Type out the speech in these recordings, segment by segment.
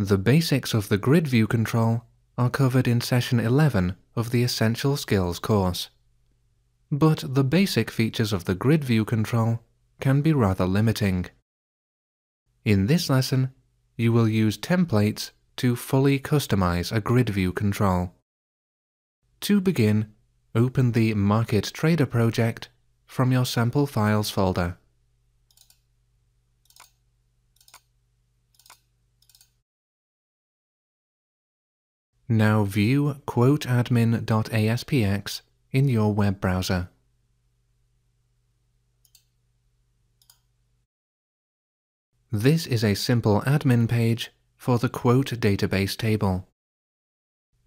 The basics of the grid view control are covered in session 11 of the Essential Skills course. But the basic features of the grid view control can be rather limiting. In this lesson, you will use templates to fully customize a grid view control. To begin, open the Market Trader project from your sample files folder. Now view quoteadmin.aspx in your web browser. This is a simple admin page for the quote database table.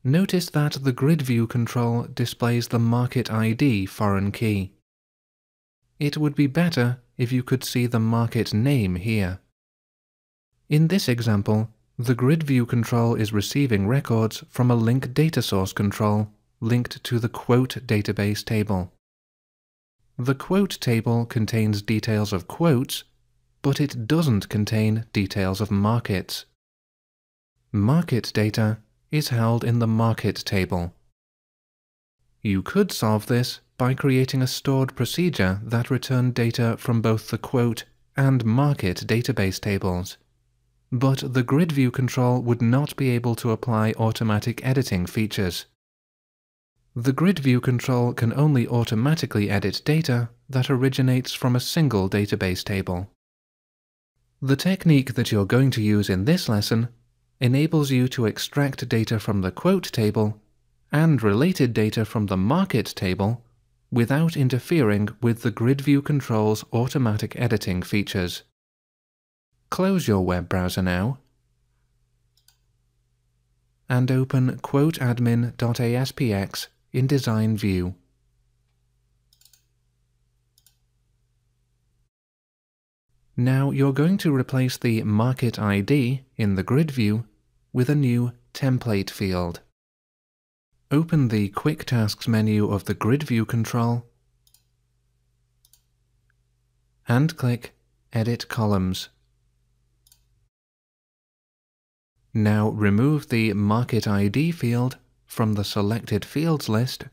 Notice that the grid view control displays the market ID foreign key. It would be better if you could see the market name here. In this example, the grid view control is receiving records from a LINQ data source control linked to the quote database table. The quote table contains details of quotes, but it doesn't contain details of markets. Market data is held in the market table. You could solve this by creating a stored procedure that returned data from both the quote and market database tables. But the grid view control would not be able to apply automatic editing features. The grid view control can only automatically edit data that originates from a single database table. The technique that you're going to use in this lesson enables you to extract data from the quote table and related data from the market table without interfering with the grid view control's automatic editing features. Close your web browser now and open quoteadmin.aspx in Design View. Now you're going to replace the Market ID in the grid view with a new Template field. Open the Quick Tasks menu of the Grid View control and click Edit Columns. Now remove the Market ID field from the Selected Fields list.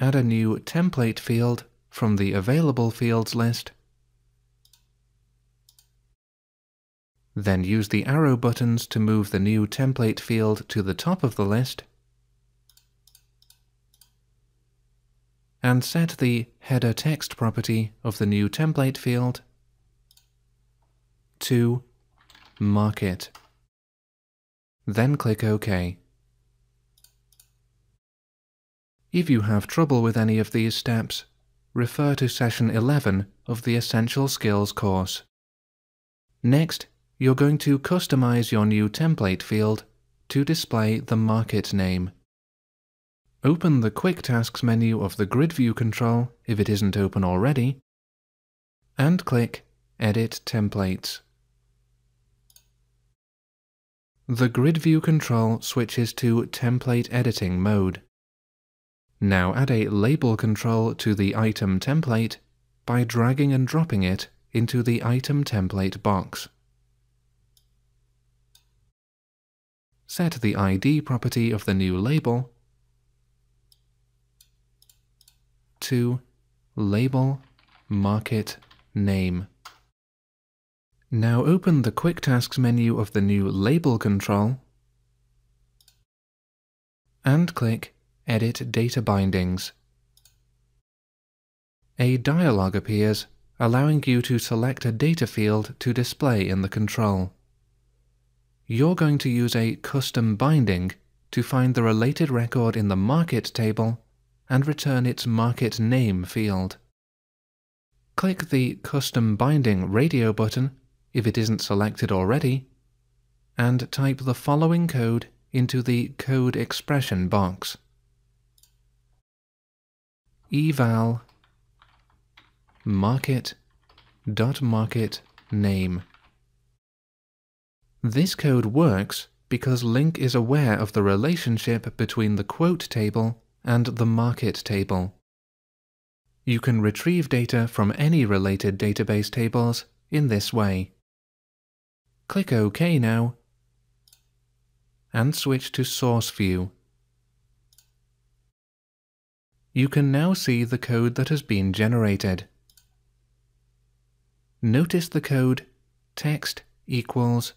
Add a new Template field from the Available Fields list Then use the arrow buttons to move the new template field to the top of the list and set the header text property of the new template field to Market. Then click OK. If you have trouble with any of these steps, refer to session 11 of the Essential Skills course. Next, you're going to customize your new template field to display the market name. Open the Quick Tasks menu of the Grid View control if it isn't open already, and click Edit Templates. The Grid View control switches to Template Editing mode. Now add a label control to the item template by dragging and dropping it into the item template box. set the ID property of the new label to label market name. Now open the Quick Tasks menu of the new Label control and click Edit Data Bindings. A dialog appears allowing you to select a data field to display in the control you're going to use a custom binding to find the related record in the market table and return its market name field. Click the Custom Binding radio button if it isn't selected already, and type the following code into the code expression box. eval market dot market name this code works because LINQ is aware of the relationship between the quote table and the market table. You can retrieve data from any related database tables in this way. Click OK now and switch to Source View. You can now see the code that has been generated. Notice the code text equals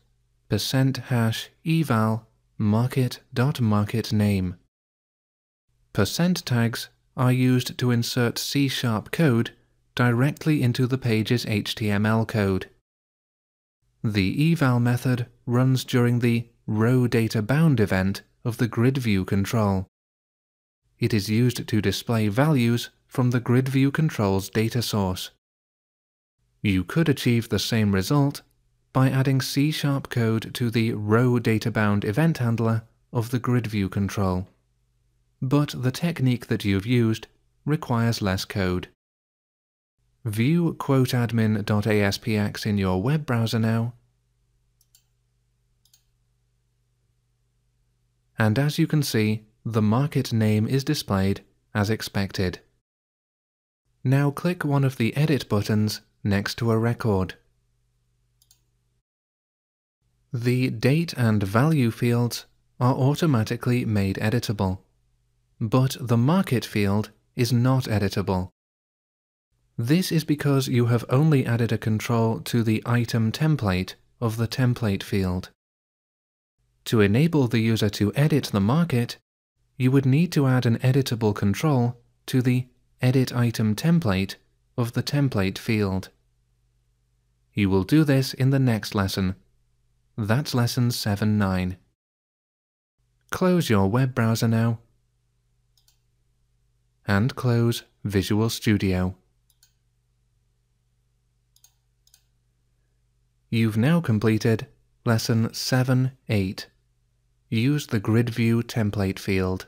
percent hash eval market dot market name. Percent tags are used to insert C-sharp code directly into the page's HTML code. The eval method runs during the row data bound event of the grid view control. It is used to display values from the grid view control's data source. You could achieve the same result by adding C-sharp code to the row data bound event handler of the grid view control. But the technique that you've used requires less code. View quoteadmin.aspx in your web browser now and as you can see, the market name is displayed as expected. Now click one of the Edit buttons next to a record. The date and value fields are automatically made editable, but the market field is not editable. This is because you have only added a control to the item template of the template field. To enable the user to edit the market, you would need to add an editable control to the Edit Item Template of the template field. You will do this in the next lesson. That's lesson 7.9. Close your web browser now and close Visual Studio. You've now completed lesson 7-8. Use the grid view template field.